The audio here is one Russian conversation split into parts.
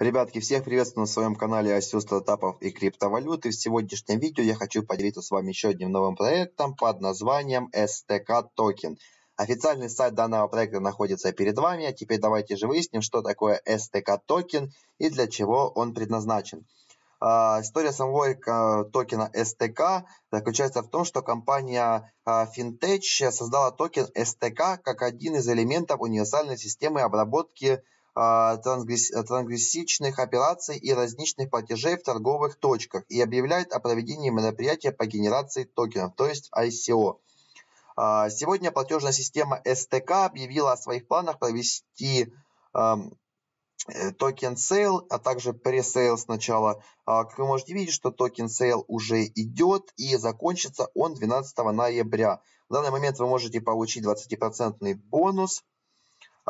Ребятки, всех приветствую на своем канале Осел стартапов и криптовалюты. В сегодняшнем видео я хочу поделиться с вами еще одним новым проектом под названием STK Token. Официальный сайт данного проекта находится перед вами, а теперь давайте же выясним, что такое STK Token и для чего он предназначен. Uh, история самого uh, токена STK заключается в том, что компания uh, Fintech создала токен STK как один из элементов универсальной системы обработки а, трансграничных операций и розничных платежей в торговых точках и объявляет о проведении мероприятия по генерации токенов, то есть ICO. А, сегодня платежная система STK объявила о своих планах провести э, token sale, а также pre-sale сначала. А, как вы можете видеть, что token sale уже идет и закончится он 12 ноября. В данный момент вы можете получить 20% бонус –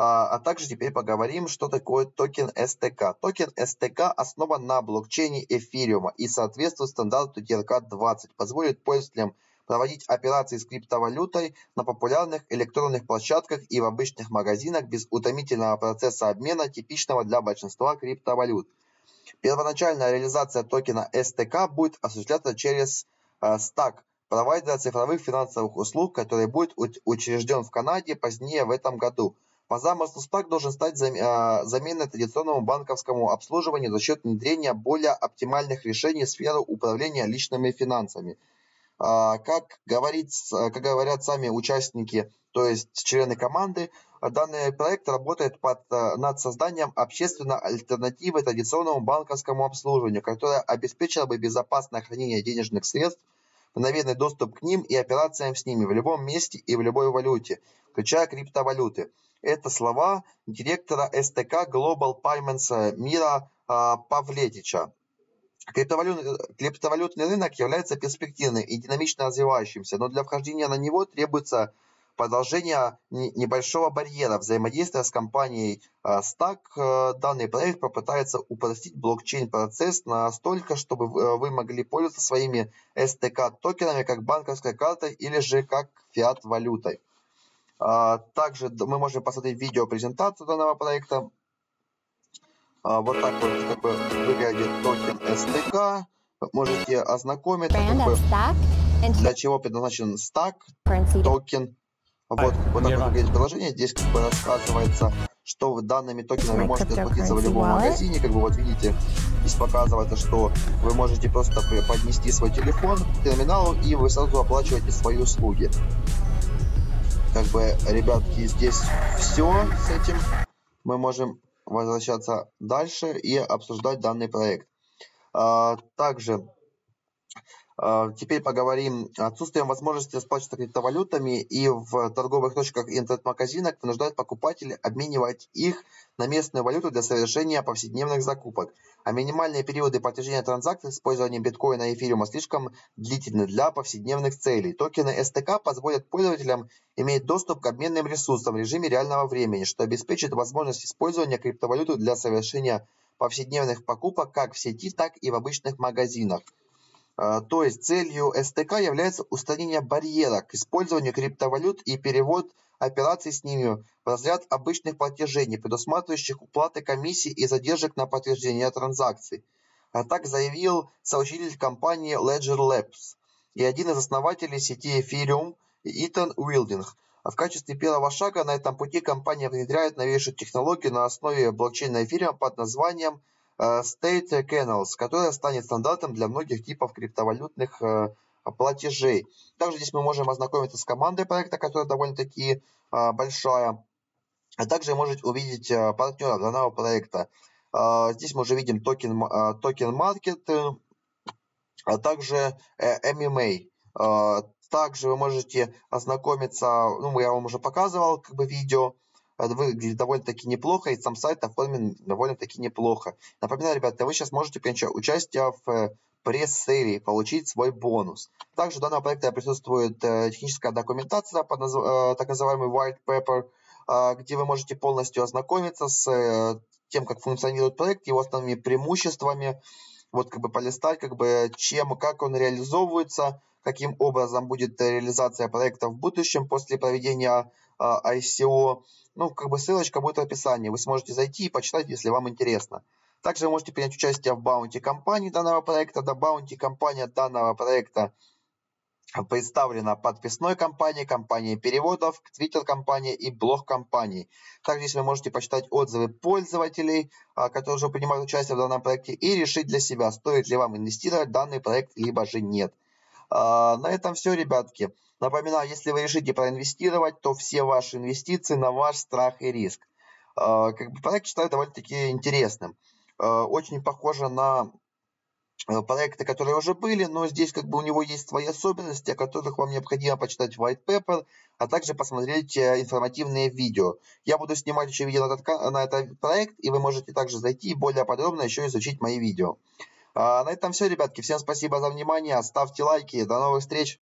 а, а также теперь поговорим, что такое токен STK. Токен STK основан на блокчейне эфириума и соответствует стандарту ERC-20, позволит пользователям проводить операции с криптовалютой на популярных электронных площадках и в обычных магазинах без утомительного процесса обмена, типичного для большинства криптовалют. Первоначальная реализация токена STK будет осуществляться через э, STACK, провайдера цифровых финансовых услуг, который будет учрежден в Канаде позднее в этом году – по замыслу SPAC должен стать а, заменой традиционному банковскому обслуживанию за счет внедрения более оптимальных решений в сферу управления личными финансами. А, как, говорит, как говорят сами участники, то есть члены команды, данный проект работает под, а, над созданием общественной альтернативы традиционному банковскому обслуживанию, которая обеспечила бы безопасное хранение денежных средств, мгновенный доступ к ним и операциям с ними в любом месте и в любой валюте, включая криптовалюты. Это слова директора СТК Global Payments мира а, Павлетича. Криптовалютный рынок является перспективным и динамично развивающимся, но для вхождения на него требуется продолжение небольшого барьера взаимодействия с компанией а, Stack. Э, данный проект попытается упростить блокчейн-процесс настолько, чтобы вы могли пользоваться своими STK-токенами как банковской картой или же как фиат-валютой. А, также мы можем посмотреть видео презентацию данного проекта. А, вот так вот как бы выглядит токен STK. Можете ознакомиться, как бы, для чего предназначен стак, токен. Вот, вот так выглядит приложение. Здесь как бы рассказывается, что данными токенами вы можете расплатиться в любом магазине. Как бы вот видите, здесь показывается, что вы можете просто поднести свой телефон к терминалу и вы сразу оплачиваете свои услуги как бы, ребятки, здесь все с этим. Мы можем возвращаться дальше и обсуждать данный проект. А, также теперь поговорим. Отсутствием возможности расплачиваться криптовалютами и в торговых точках интернет-магазинах вынуждает покупателей обменивать их на местную валюту для совершения повседневных закупок. А минимальные периоды протяжения транзакций с использованием биткоина и эфириума слишком длительны для повседневных целей. Токены STK позволят пользователям иметь доступ к обменным ресурсам в режиме реального времени, что обеспечит возможность использования криптовалюты для совершения повседневных покупок как в сети, так и в обычных магазинах. А, то есть целью СТК является устранение барьера к использованию криптовалют и перевод операций с ними в разряд обычных платежей, предусматривающих уплаты комиссий и задержек на подтверждение транзакций. А так заявил соучредитель компании Ledger Labs и один из основателей сети Ethereum Итан Уилдинг. В качестве первого шага на этом пути компания внедряет новейшую технологию на основе блокчейна Ethereum под названием State Canals, которая станет стандартом для многих типов криптовалютных э, платежей. Также здесь мы можем ознакомиться с командой проекта, которая довольно-таки э, большая. А также можете увидеть партнеров данного проекта. Здесь мы уже видим токен, токен market, а также MMA. Также вы можете ознакомиться, ну, я вам уже показывал как бы видео, выглядит довольно-таки неплохо, и сам сайт оформлен довольно-таки неплохо. Напоминаю, ребята, вы сейчас можете принять участие в э, пресс-серии, получить свой бонус. Также у данного проекта присутствует э, техническая документация, под назв... Э, так называемый white paper, где вы можете полностью ознакомиться с тем, как функционирует проект, его основными преимуществами, вот как бы полистать, как бы чем, как он реализовывается, каким образом будет реализация проекта в будущем после проведения ICO. Ну, как бы ссылочка будет в описании. Вы сможете зайти и почитать, если вам интересно. Также вы можете принять участие в баунти компании данного проекта. Да, баунти компания данного проекта представлена подписной компанией, компанией переводов, твиттер компанией и блог компанией. Также здесь вы можете почитать отзывы пользователей, а, которые уже принимают участие в данном проекте, и решить для себя, стоит ли вам инвестировать в данный проект, либо же нет. А, на этом все, ребятки. Напоминаю, если вы решите проинвестировать, то все ваши инвестиции на ваш страх и риск. А, как бы проект считаю довольно-таки интересным. Очень похоже на Э, проекты, которые уже были, но здесь как бы у него есть свои особенности, о которых вам необходимо почитать white paper, а также посмотреть э, информативные видео. Я буду снимать еще видео на этот, на этот проект, и вы можете также зайти и более подробно еще изучить мои видео. А на этом все, ребятки. Всем спасибо за внимание. Ставьте лайки. До новых встреч.